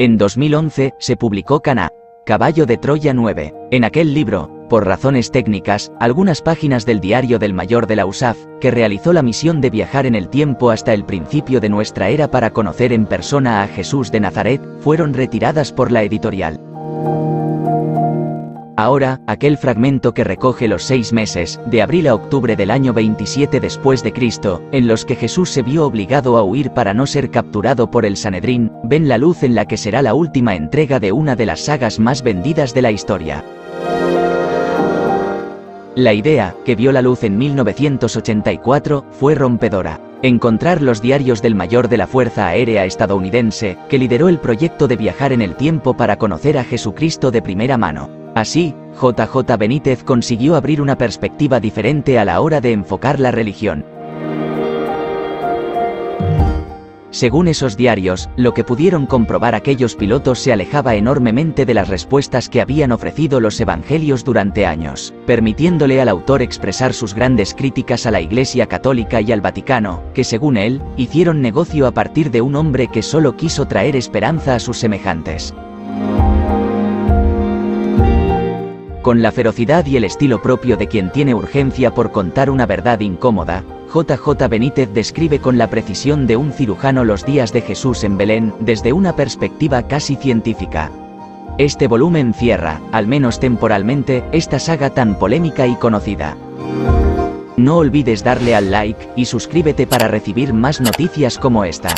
En 2011 se publicó Cana, Caballo de Troya 9. En aquel libro, por razones técnicas, algunas páginas del diario del mayor de la USAF, que realizó la misión de viajar en el tiempo hasta el principio de nuestra era para conocer en persona a Jesús de Nazaret, fueron retiradas por la editorial. Ahora, aquel fragmento que recoge los seis meses, de abril a octubre del año 27 después de Cristo, en los que Jesús se vio obligado a huir para no ser capturado por el Sanedrín, ven la luz en la que será la última entrega de una de las sagas más vendidas de la historia. La idea, que vio la luz en 1984, fue rompedora. Encontrar los diarios del mayor de la Fuerza Aérea estadounidense, que lideró el proyecto de viajar en el tiempo para conocer a Jesucristo de primera mano. Así, JJ Benítez consiguió abrir una perspectiva diferente a la hora de enfocar la religión. Según esos diarios, lo que pudieron comprobar aquellos pilotos se alejaba enormemente de las respuestas que habían ofrecido los evangelios durante años, permitiéndole al autor expresar sus grandes críticas a la Iglesia Católica y al Vaticano, que según él, hicieron negocio a partir de un hombre que solo quiso traer esperanza a sus semejantes. Con la ferocidad y el estilo propio de quien tiene urgencia por contar una verdad incómoda, JJ Benítez describe con la precisión de un cirujano los días de Jesús en Belén desde una perspectiva casi científica. Este volumen cierra, al menos temporalmente, esta saga tan polémica y conocida. No olvides darle al like y suscríbete para recibir más noticias como esta.